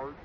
hard